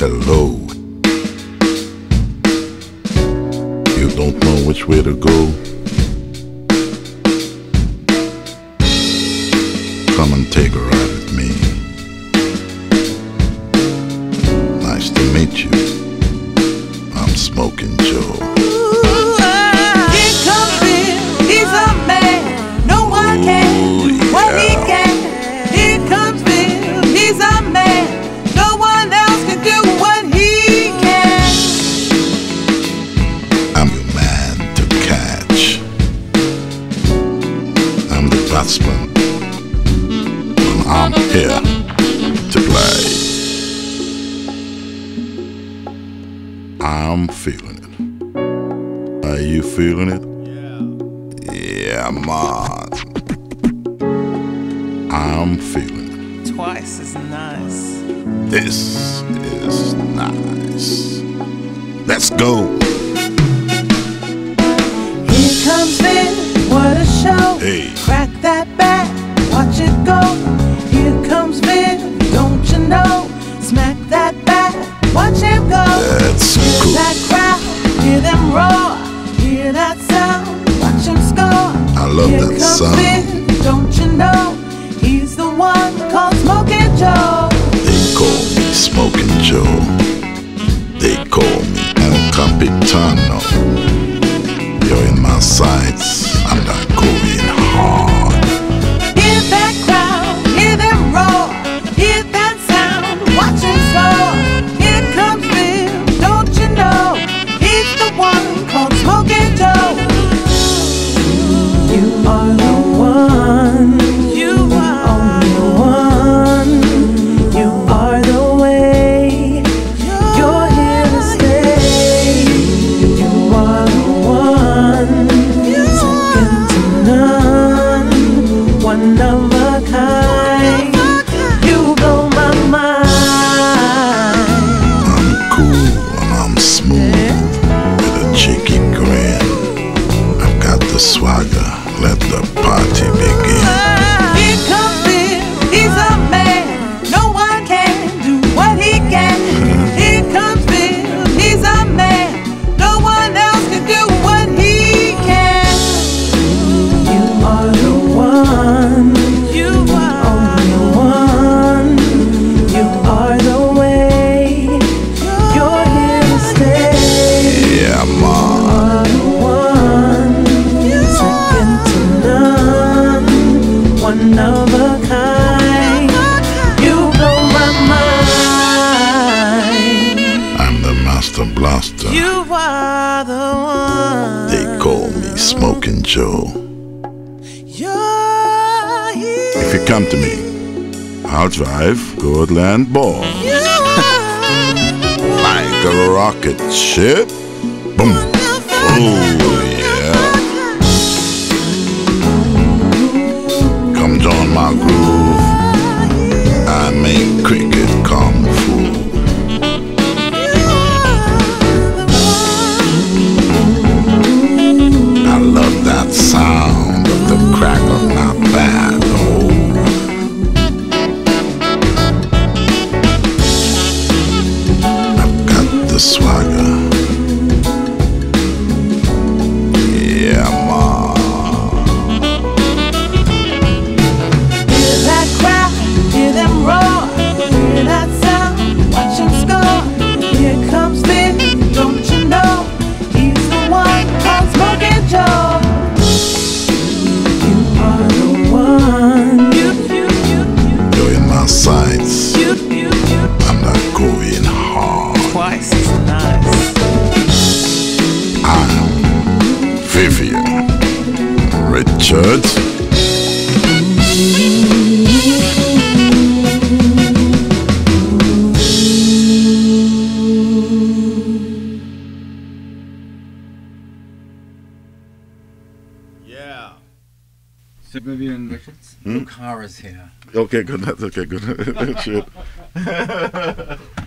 hello. You don't know which way to go. Come and take a ride. here to play. I'm feeling it. Are you feeling it? Yeah. Yeah, man. I'm feeling it. Twice is nice. This is nice. Let's go. Here comes Finn. What a show. Hey. Crack that back. Watch it go. one called Smokin Joe. They call me Smokin Joe. They call me El Capitano. You're in my sights. swagger, let the party begin. broken. If you come to me, housewife, good land ball. like a rocket ship. Boom. Oh, yeah. Come join my groove. swag. Vivian, Richard, Yeah. So Vivian Richards, hmm? Okara's here. Okay, good. That's okay, good. Shit.